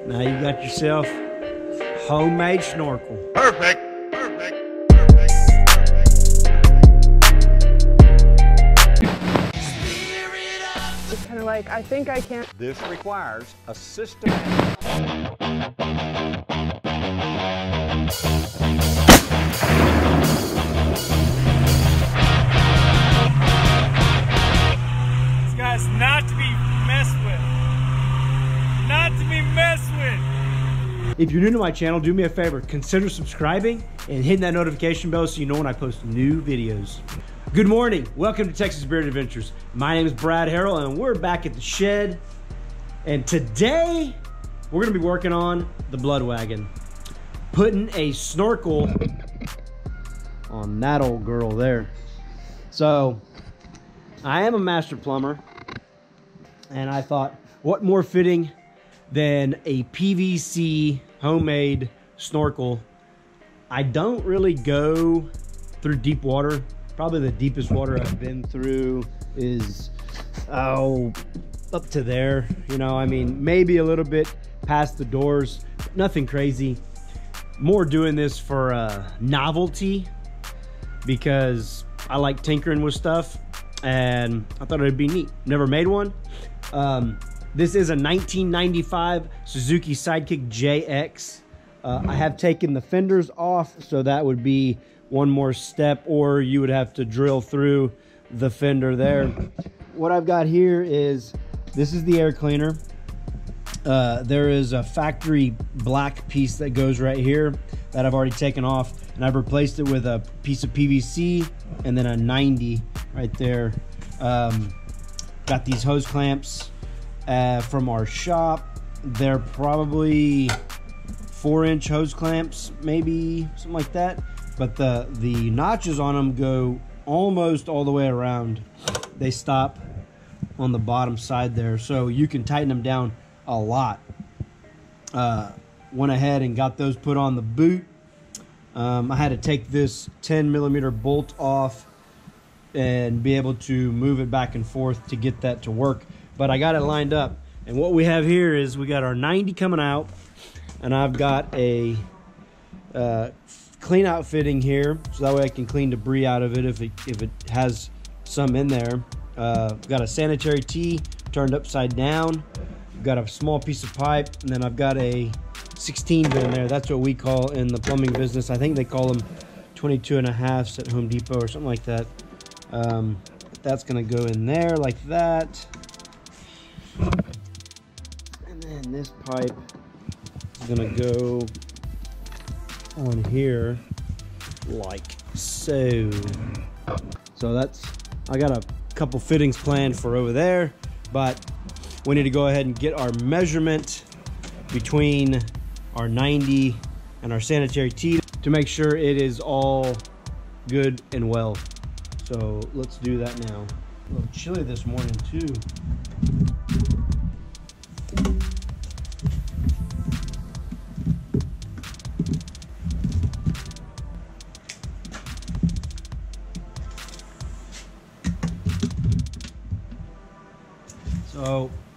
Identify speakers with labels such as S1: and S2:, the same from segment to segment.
S1: Now you got yourself homemade snorkel.
S2: Perfect. Perfect. Perfect.
S3: It's kind of like, I think I can.
S2: This requires a system.
S4: This guy's not to be messed with. Not to be messed with.
S1: If you're new to my channel, do me a favor, consider subscribing and hitting that notification bell so you know when I post new videos. Good morning. Welcome to Texas Beard Adventures. My name is Brad Harrell and we're back at the shed. And today we're gonna be working on the Blood Wagon. Putting a snorkel on that old girl there. So I am a master plumber and I thought, what more fitting than a PVC homemade snorkel. I don't really go through deep water. Probably the deepest water I've been through is, oh, up to there. You know, I mean, maybe a little bit past the doors, nothing crazy. More doing this for uh, novelty because I like tinkering with stuff and I thought it'd be neat. Never made one. Um, this is a 1995 Suzuki Sidekick JX. Uh, I have taken the fenders off, so that would be one more step, or you would have to drill through the fender there. What I've got here is this is the air cleaner. Uh, there is a factory black piece that goes right here that I've already taken off, and I've replaced it with a piece of PVC and then a 90 right there. Um, got these hose clamps uh, from our shop. They're probably four inch hose clamps, maybe something like that. But the, the notches on them go almost all the way around. They stop on the bottom side there. So you can tighten them down a lot. Uh, went ahead and got those put on the boot. Um, I had to take this 10 millimeter bolt off and be able to move it back and forth to get that to work. But I got it lined up. And what we have here is we got our 90 coming out, and I've got a uh, clean out fitting here, so that way I can clean debris out of it if it if it has some in there. Uh, got a sanitary tee turned upside down. Got a small piece of pipe, and then I've got a 16 bit in there. That's what we call in the plumbing business. I think they call them 22 and a halfs at Home Depot or something like that. Um, that's gonna go in there like that. And this pipe is gonna go on here like so. So that's, I got a couple fittings planned for over there, but we need to go ahead and get our measurement between our 90 and our sanitary tee to make sure it is all good and well. So let's do that now. A little chilly this morning too.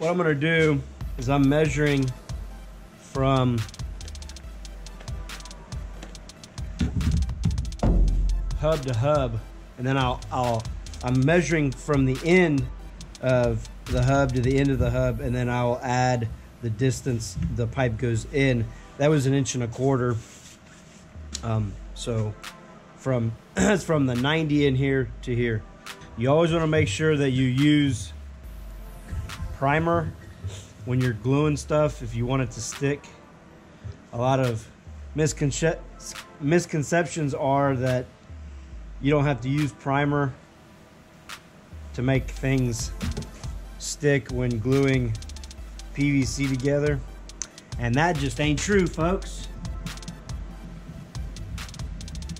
S1: What I'm gonna do is I'm measuring from hub to hub, and then I'll, I'll I'm measuring from the end of the hub to the end of the hub, and then I'll add the distance the pipe goes in. That was an inch and a quarter. Um, so from from the 90 in here to here. You always want to make sure that you use primer when you're gluing stuff if you want it to stick. A lot of misconce- misconceptions are that you don't have to use primer to make things stick when gluing PVC together. And that just ain't true, folks.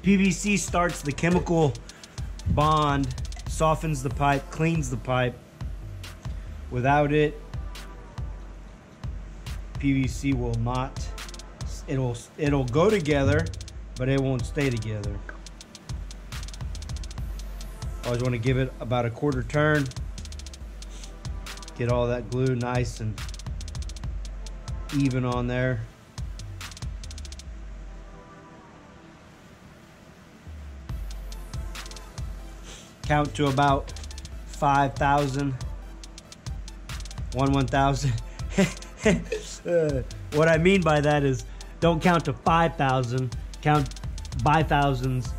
S1: PVC starts the chemical bond, softens the pipe, cleans the pipe. Without it, PVC will not it'll it'll go together, but it won't stay together. Always want to give it about a quarter turn. Get all that glue nice and even on there. Count to about 5,000. One 1,000. uh, what I mean by that is don't count to 5,000, count by thousands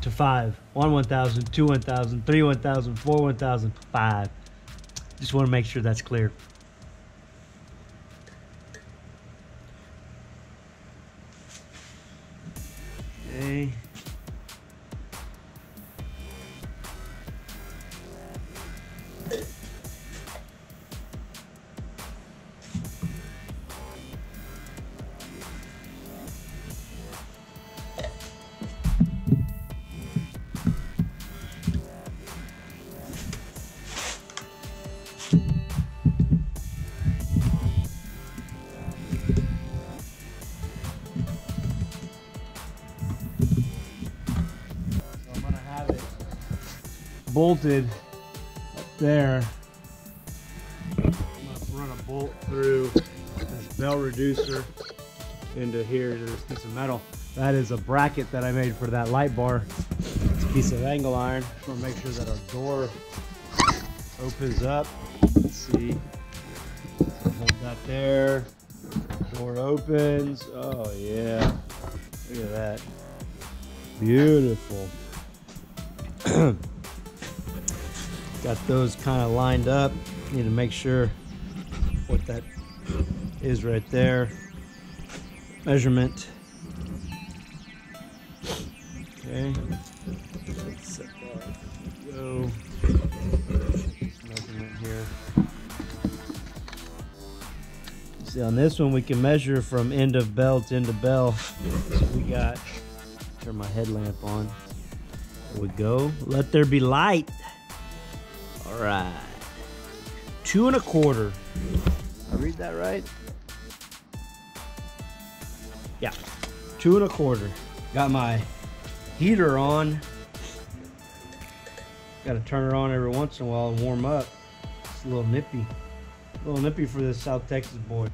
S1: to five. One 1,000, two 1,000, three 1,000, four 1,000, five. Just want to make sure that's clear. Bolted up there. Run a bolt through this bell reducer into here to this piece of metal. That is a bracket that I made for that light bar. It's a piece of angle iron. Just wanna make sure that our door opens up. Let's see. Hold that there. Door opens. Oh yeah. Look at that. Beautiful. Got those kind of lined up. Need to make sure what that is right there. Measurement. Okay. Set. Go. Measurement here. See, on this one, we can measure from end of bell to end of bell. So we got turn my headlamp on. There we go. Let there be light. All right. Two and a quarter. I read that right? Yeah. Two and a quarter. Got my heater on. Got to turn it on every once in a while and warm up. It's a little nippy. A little nippy for this South Texas boy.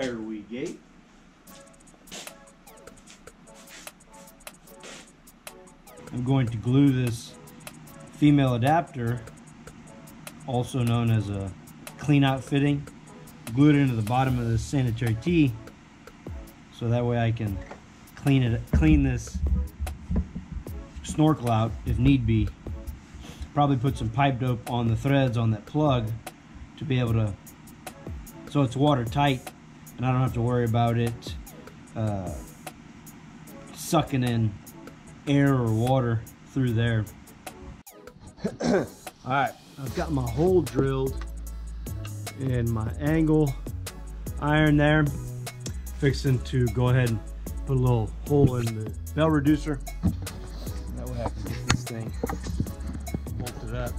S1: There we go. I'm going to glue this female adapter, also known as a clean out fitting, glue it into the bottom of this sanitary tee, so that way I can clean it, clean this snorkel out if need be. Probably put some pipe dope on the threads on that plug to be able to so it's watertight and I don't have to worry about it uh, sucking in air or water through there. All right, I've got my hole drilled and my angle iron there. Fixing to go ahead and put a little hole in the bell reducer. That way I can get this thing bolted up.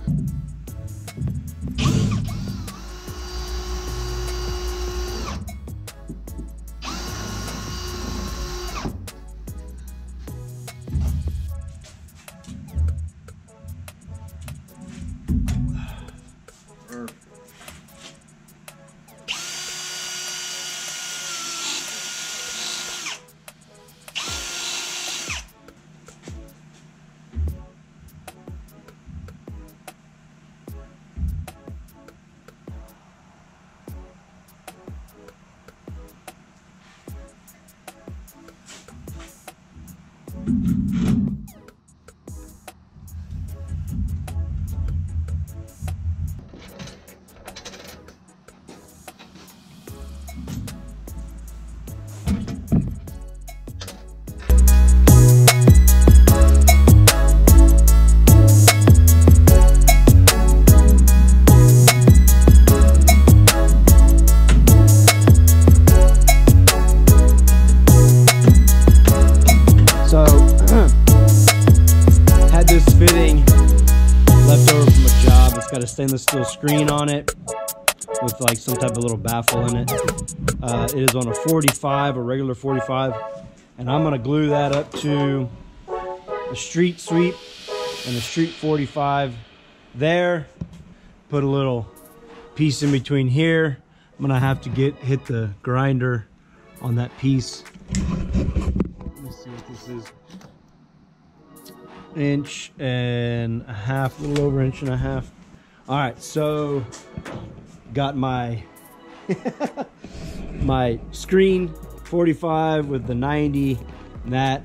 S1: Stainless steel screen on it with like some type of little baffle in it. Uh, it is on a 45, a regular 45, and I'm gonna glue that up to a street sweep and a street 45 there. Put a little piece in between here. I'm gonna have to get hit the grinder on that piece let see what this is. Inch and a half, a little over inch and a half. All right, so got my my screen 45 with the 90. and That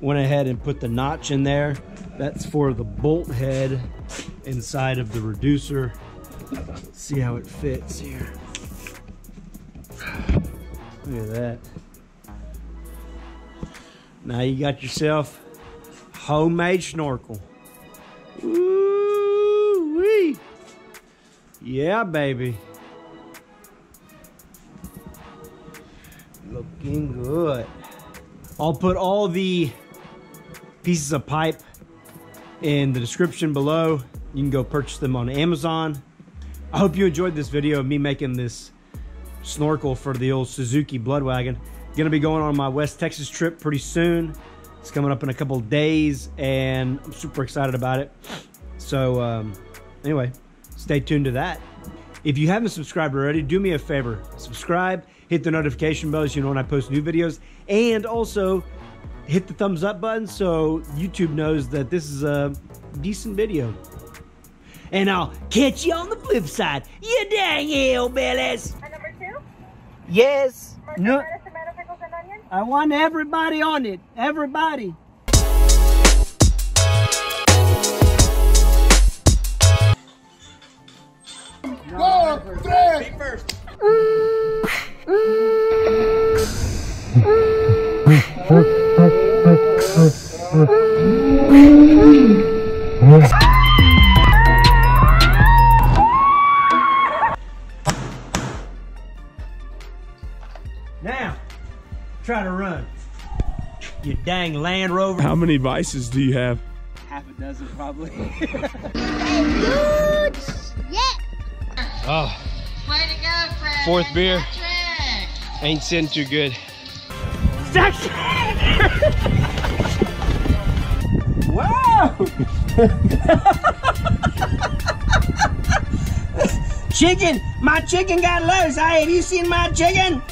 S1: went ahead and put the notch in there. That's for the bolt head inside of the reducer. Let's see how it fits here. Look at that. Now you got yourself homemade snorkel. Yeah, baby. Looking good. I'll put all the pieces of pipe in the description below. You can go purchase them on Amazon. I hope you enjoyed this video of me making this snorkel for the old Suzuki Bloodwagon. Gonna be going on my West Texas trip pretty soon. It's coming up in a couple days, and I'm super excited about it. So, um, anyway, stay tuned to that. If you haven't subscribed already, do me a favor subscribe, hit the notification bell so you know when I post new videos, and also hit the thumbs up button so YouTube knows that this is a decent video. And I'll catch you on the flip side, you dang hillbillies!
S3: And number two,
S1: Yes. No,
S3: lettuce, tomato, pickles, and onions.
S1: I want everybody on it. Everybody. Now, try to run. You dang Land Rover.
S4: How many vices do you have?
S1: Half a dozen, probably.
S5: Oh,
S6: Way to go, Fred.
S5: Fourth beer. Ain't sitting too good.
S1: Wow! chicken! My chicken got loose. Hey, have you seen my chicken?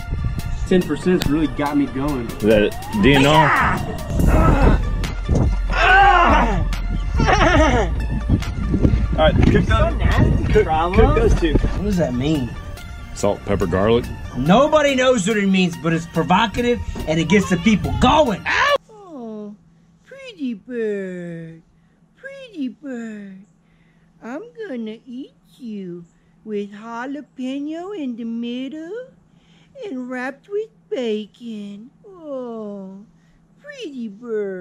S1: 10% really got me going.
S4: Is that DNR? All right, cook those, cook, cook those two.
S1: What does that mean?
S4: Salt, pepper, garlic.
S1: Nobody knows what it means, but it's provocative and it gets the people going.
S7: Oh, pretty bird, pretty bird. I'm gonna eat you with jalapeno in the middle and wrapped with bacon. Oh, pretty bird.